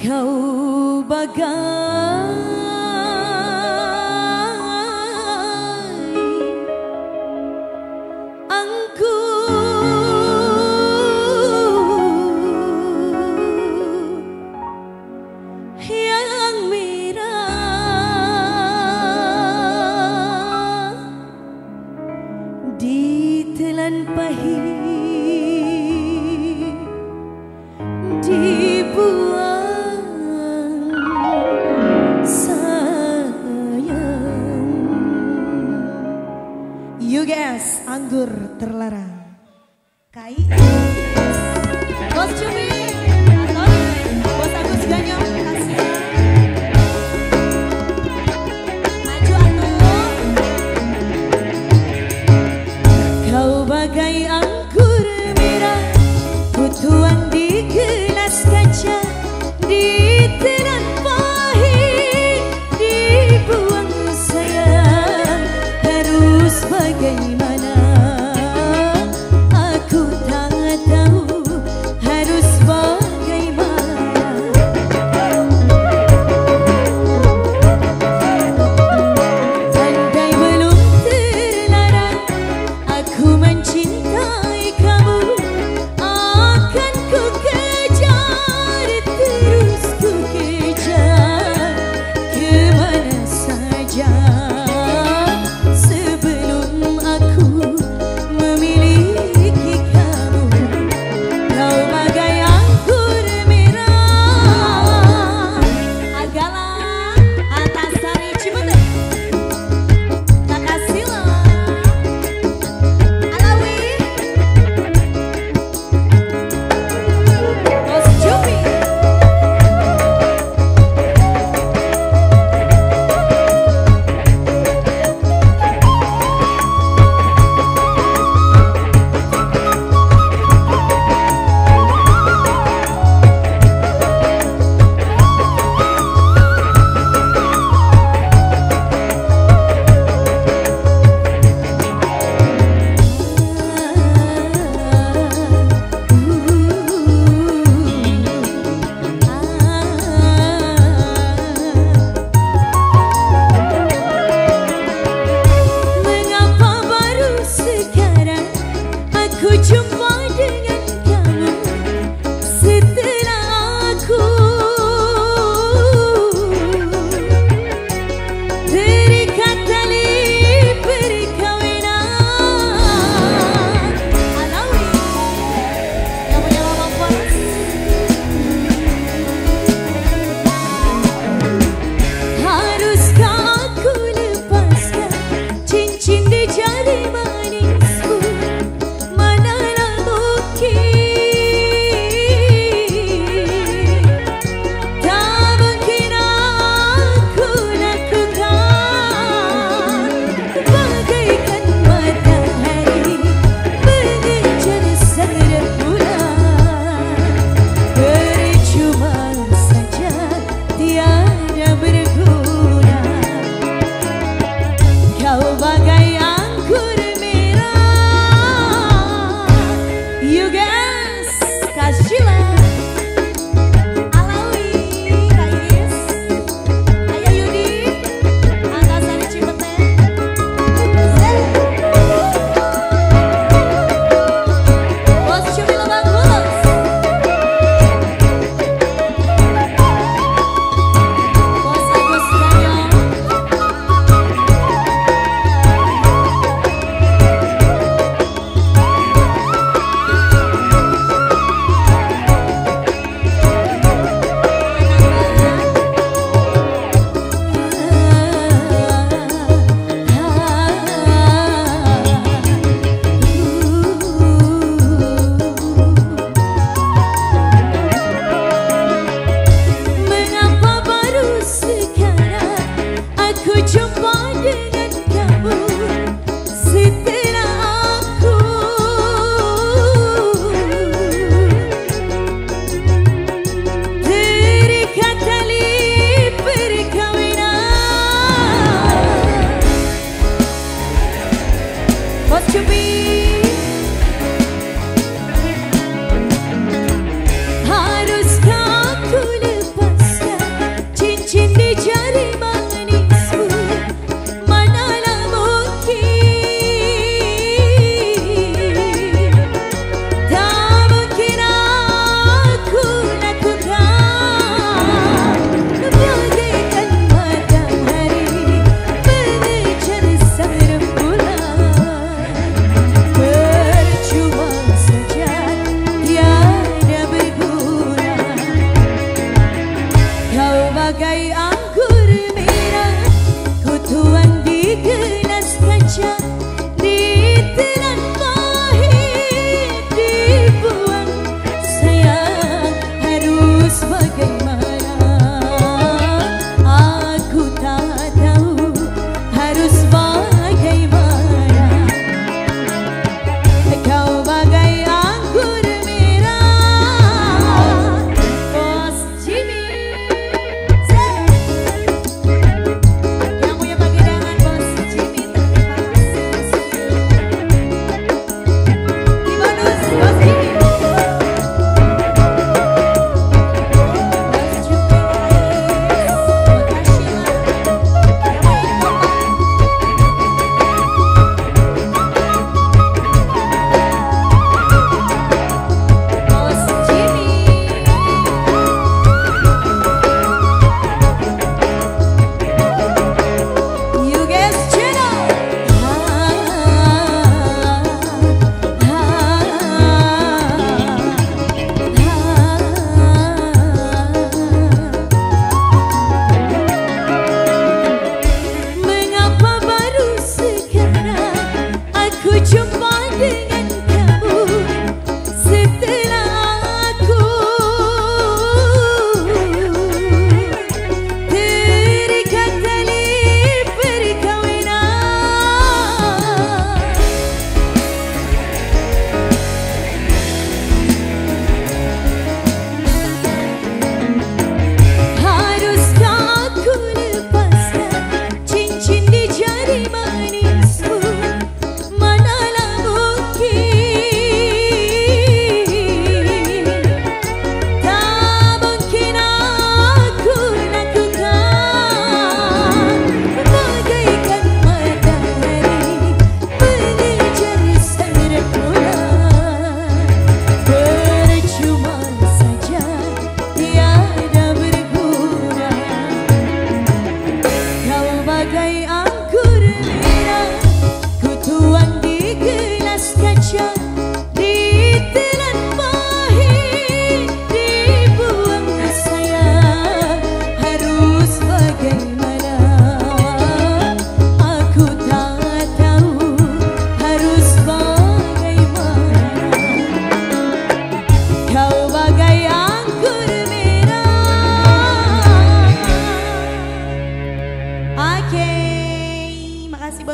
Kau bagai anggur yang merah ditelan pahit terlarang. Kai. Bos Kau bagai anggur